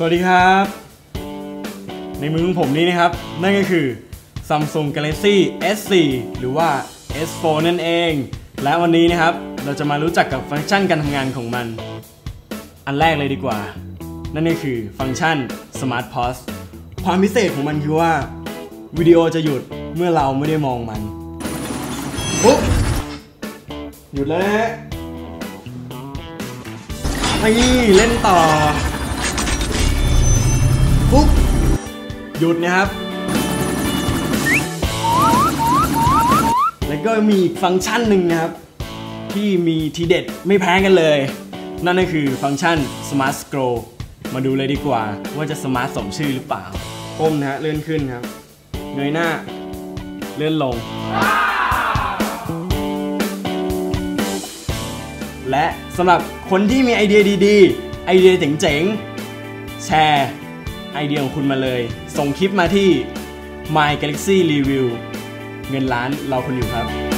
สวัสดีครับ ในมือของผมนี้นะครับ นั่นก็คือ Samsung Galaxy S4 หรือว่า S4 นั่นเอง และวันนี้นะครับ เราจะมารู้จักกับฟังก์ชันการทำงานของมัน อันแรกเลยดีกว่า นั่นก็คือฟังก์ชัน Smart Pause ความพิเศษของมันคือว่าวิดีโอจะหยุดเมื่อเราไม่ได้มองมันปุ๊บหยุดแล้วนะฮะนี่เล่นต่อ หยุดนะครับ แล้วก็มีฟังก์ชันหนึ่งนะครับ ที่มีทีเด็ดไม่แพ้กันเลย นั่นก็คือฟังก์ชัน Smart Scroll มาดูเลยดีกว่าว่าจะสมาร์ทสมชื่อหรือเปล่าก้มนะฮะเลื่อนขึ้นครับ เงยหน้า เลื่อนลง และสำหรับคนที่มีไอเดียดีๆ ไอเดียเจ๋งๆ แชร์ ไอเดียของคุณมาเลย ส่งคลิปมาที่ My Galaxy Review เงินล้านรอคุณอยู่ครับ